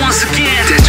once again.